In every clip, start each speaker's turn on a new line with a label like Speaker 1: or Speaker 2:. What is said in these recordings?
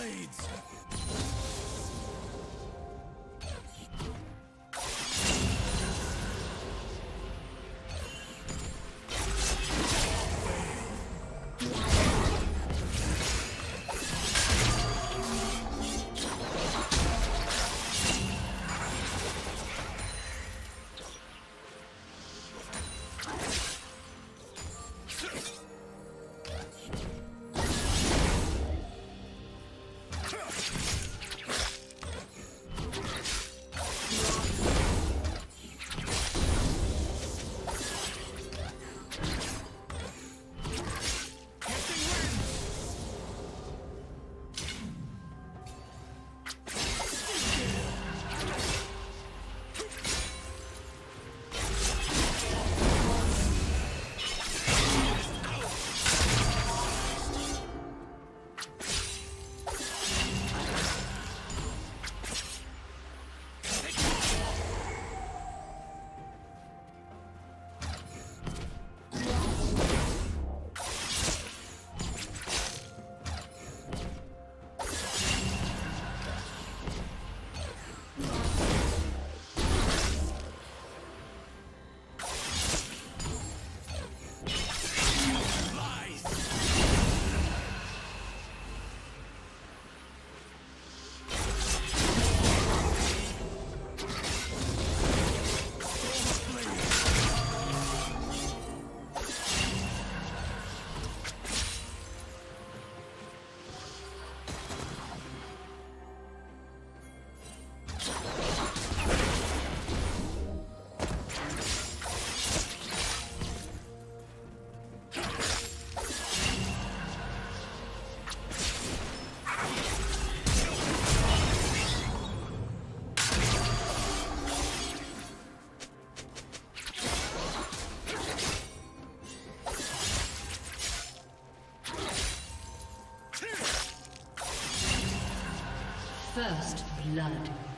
Speaker 1: blades!
Speaker 2: First blood.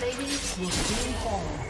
Speaker 2: Plating will soon fall.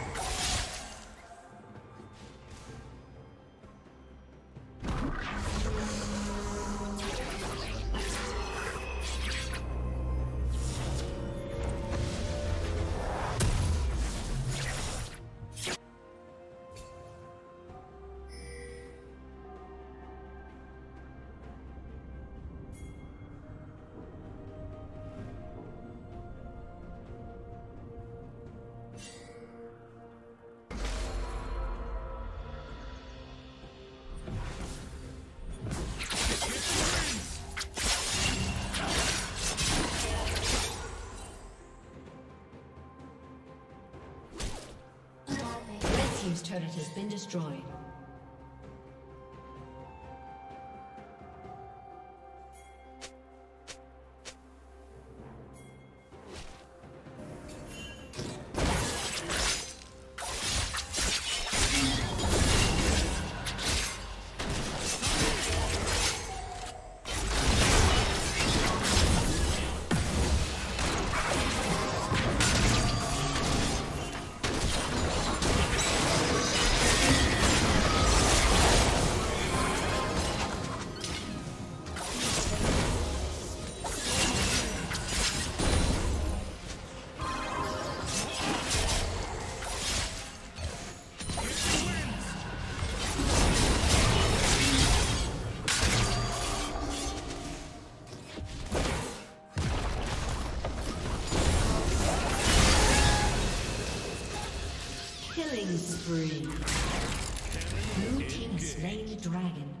Speaker 2: Has been destroyed. Spree. Blue team slain the dragon.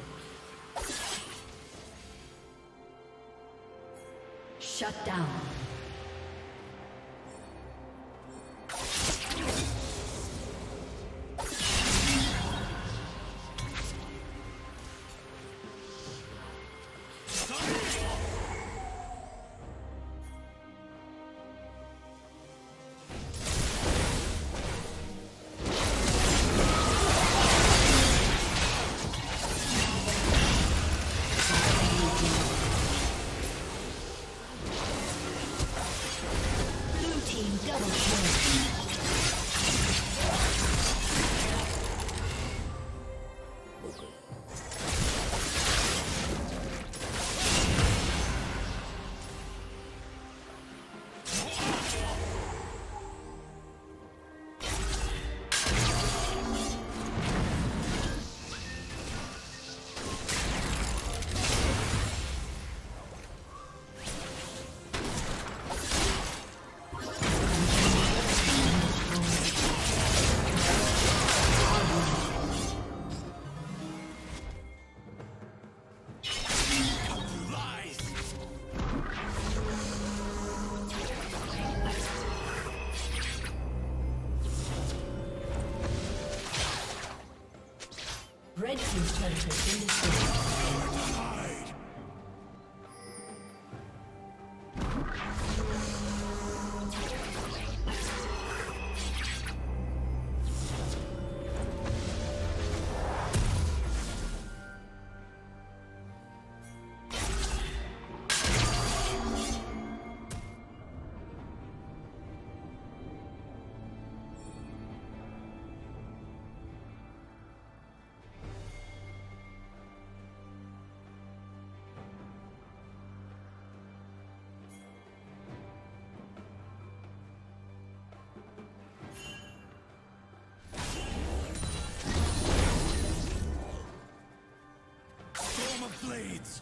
Speaker 2: Blades!